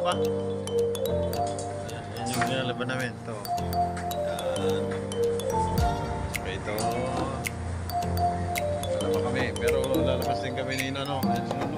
pa. Yan, yan yung nilalaban namin. Ito. Ito. Wala kami. Pero lalabas din kami ni Nono. Ayan.